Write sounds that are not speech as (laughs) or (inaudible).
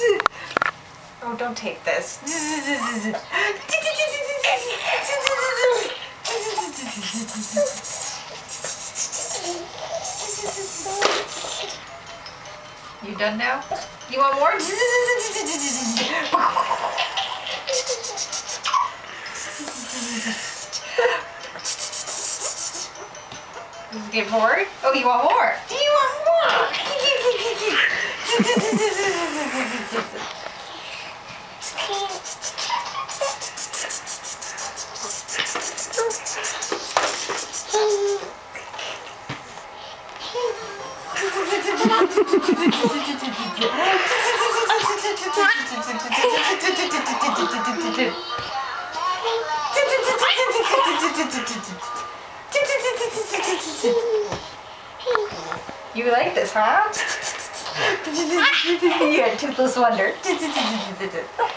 Oh, don't take this. You done now? You want more? Get bored? Oh, you want more? You want You like this, huh? (laughs) you had toothless wonder. (laughs)